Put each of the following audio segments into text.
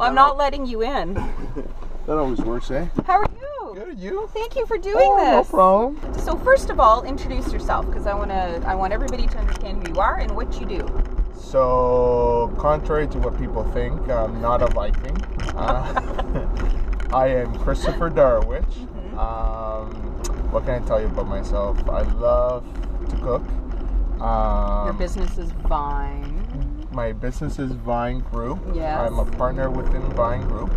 Well, I'm not letting you in. That always works, eh? How are you? Good, you? Thank you for doing Oh, no this. problem. So first of all, introduce yourself because I want to. I want everybody to understand who you are and what you do. So, contrary to what people think, I'm not a Viking. Uh, I am Christopher Darwich. Mm-hmm. Um, what can I tell you about myself? I love to cook. Um, Your business is Vine. My business is Vine Group. Yes. I'm a partner within Vine Group.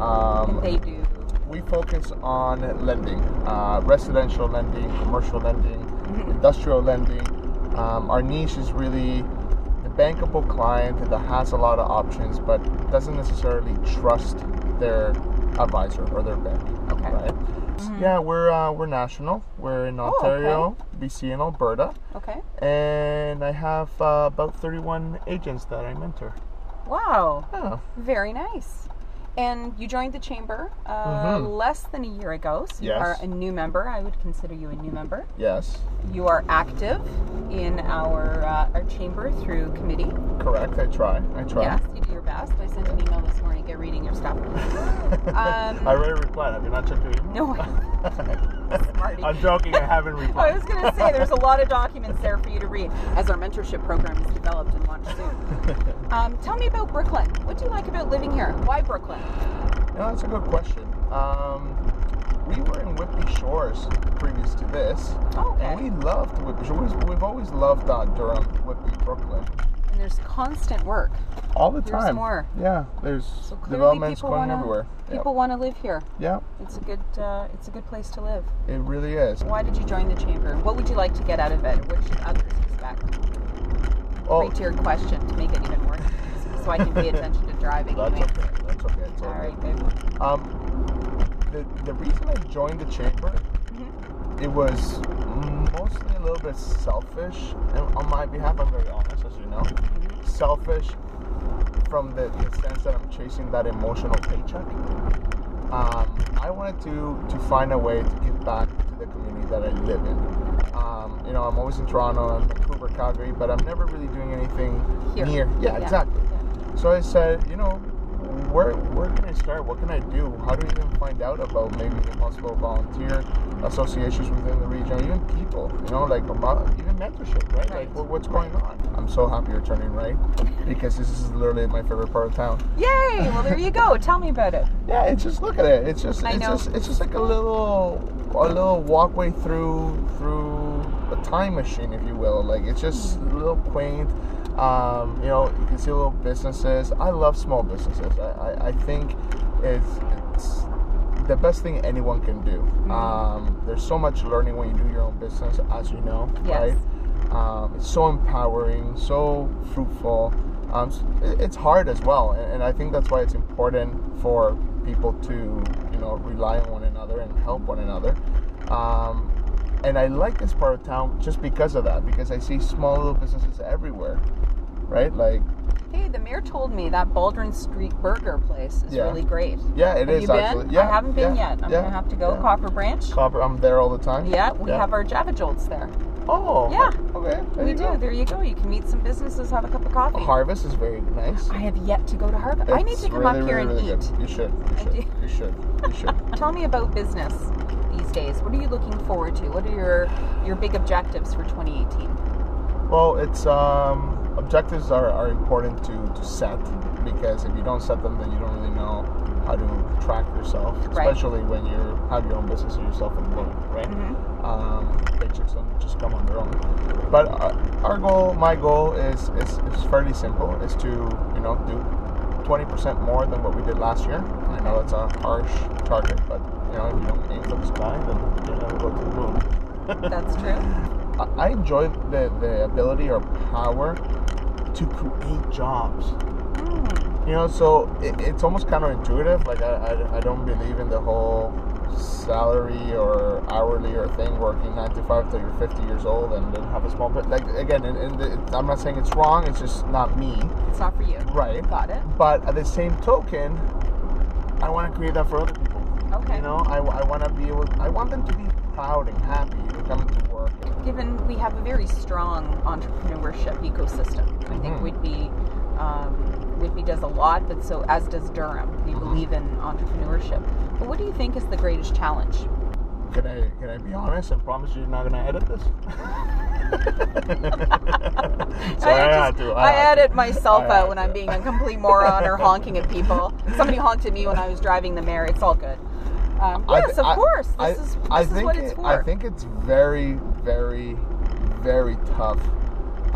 Um, they do. we focus on lending, uh, residential lending, commercial lending, industrial lending. Um, our niche is really the bankable client that has a lot of options but doesn't necessarily trust their advisor or their bank. Okay. Right? Yeah, we're uh, we're national. We're in Oh, okay. BC, and Alberta, Okay. and I have uh, about 31 agents that I mentor. Wow. Yeah. Very nice. And you joined the chamber uh, Mhm. less than a year ago, so you Yes. are a new member. I would consider you a new member. Yes. You are active in our uh, our chamber through committee. Correct. I try. I try. Yes, you do your best. I sent an email this morning. Get reading your stuff. Um, I already replied. Have you not checked your email? No. Smarty. I'm joking. I haven't I was going to say there's a lot of documents there for you to read as our mentorship program is developed and launched soon. Um, tell me about Brooklin. What do you like about living here? Why Brooklin? Know, that's a good question. Um, we were in Whitby Shores previous to this, Oh, okay. and we loved Whitby Shores. We've always loved uh, Durham, Whitby, Brooklin, And there's constant work. all the time. There's more. Yeah, there's So developments people going wanna, everywhere. People want to live here. Yeah, It's a good uh, it's a good place to live. it really is. Why did you join the chamber? What would you like to get out of it? What should others expect? Oh, Three-tiered question to make it even more so I can pay attention to driving. that's and okay. That's okay. It's All babe. Um, the, the reason I joined the chamber, Mm-hmm. it was mostly a little bit selfish and on my behalf. Honest, as you know. Selfish from the, the sense that I'm chasing that emotional paycheck. Um, I wanted to to find a way to give back to the community that I live in. Um, you know, I'm always in Toronto and Vancouver, Calgary, but I'm never really doing anything Here. near. Yeah, Yeah. exactly. Yeah. So I said, you know, where where can I start? What can I do? How do I even find out about maybe the possible volunteer associations within the region, even people, you know, like even mentorship, right? Right. Like what, what's going on? I'm so happy you're turning right because this is literally my favorite part of town. Yay! Well, there you go. Tell me about it. Yeah, it's just look at it. It's just it's just it's just like a little a little walkway through through a time machine, if you will. Like it's just a little quaint. Um, you know, you can see little businesses. I love small businesses. I, I, I think it's it's the best thing anyone can do. Mm-hmm. Um, there's so much learning when you do your own business, as you know, Yes. right? Um, it's so empowering, so fruitful. Um, it's hard as well, and, and I think that's why it's important for people to, you know, rely on one another and help one another. Um, and I like this part of town just because of that, because I see small little businesses everywhere, right? Like, Hey, the mayor told me that Baldwin Street Burger place is Yeah. really great. yeah, it have is you been? actually. Yeah, I haven't been yeah, yet. I'm yeah, gonna have to go. Copper Branch. Copper, I'm there all the time. Yeah, we have our Java Jolts there. Oh, Yeah. Okay, there we you do. go. There you go. You can meet some businesses, have a cup of coffee. Harvest is very nice. I have yet to go to Harvard. I need to come really, up here really, and really eat. good. You should. You should. You should. You should. Tell me about business days. What are you looking forward to? What are your your big objectives for 2018? Well, it's um, objectives are, are important to, to set because if you don't set them, then you don't really know how to track yourself, Right. especially when you have your own business and you're self-employed, right? Mm-hmm. Um, paychecks don't just come on their own. But uh, our goal, my goal, is, is is fairly simple: is to you know do 20% more than what we did last year. I know that's a harsh target, but you know if you don't aim the sky, then you'll never go to the moon. That's true. I- I enjoy the, the ability or power to create jobs. Mm. You know, so it, it's almost counterintuitive. Like I, I, I don't believe in the whole salary or hourly or thing working nine to five till you're 50 years old and then have a small bit. Like again, and, and the, I'm not saying it's wrong. It's just not me, It's not for you. right? Got it. But at the same token, I want to create that for other people. Okay. You know, I, I want to be able. I want them to be proud and happy to come to work. Given we have a very strong entrepreneurship ecosystem, I think Mhm. we'd be Um, Whitby does a lot, but so as does Durham. They Mhm. believe in entrepreneurship. But what do you think is the greatest challenge? Can I can I be honest and promise you're not gonna edit this? so I, had just- to. I had edit myself I out when to. I'm being a complete moron or honking at people. Somebody honked at me when I was driving the mayor. It's all good. Um, yes, thi- of I- course. This I, is this I is think what it's it- I think it's very, very, very tough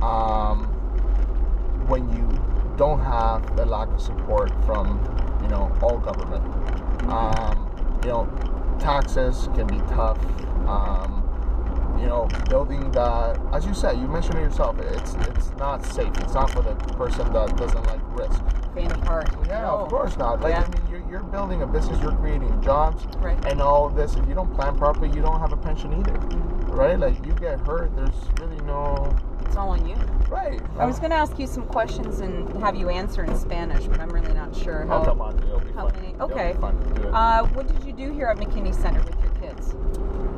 um, when you don't have the lack of support from, you know, all government. Um, you know, taxes can be tough. Um, you know, building that, as you said, you mentioned it yourself. It's it's not safe. It's not for the person that doesn't like risk. Faint of heart. Yeah, No. of course not. Like Yeah. I mean, you're, you're building a business, you're creating jobs, Right. and all this. If you don't plan properly, you don't have a pension either, right? Like you get hurt, there's really no It's all on you. right. I was going to ask you some questions and have you answer in Spanish, but I'm really not sure Oh, how. come on, it'll be how fun. many- It'll be okay. fun. Do it. Uh, what did you do here at McKinney Center with your kids?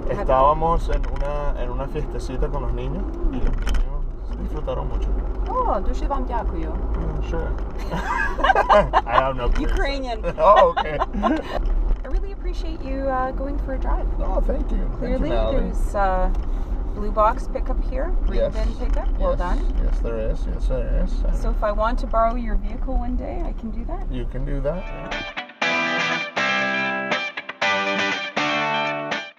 Estábamos en una en una fiestecita con los niños y los niños disfrutaron mucho. Oh, дуже вам дякую. Yeah, sure. I have no clue. Ukrainian. oh, okay. I really appreciate you uh, going for a drive. oh, thank you. Thank Clearly, you, Natalie. there's uh, blue box pickup here, green Yes. bin pickup. Well yes. done. Yes, there is. Yes, there is. So if I want to borrow your vehicle one day, I can do that. you can do that.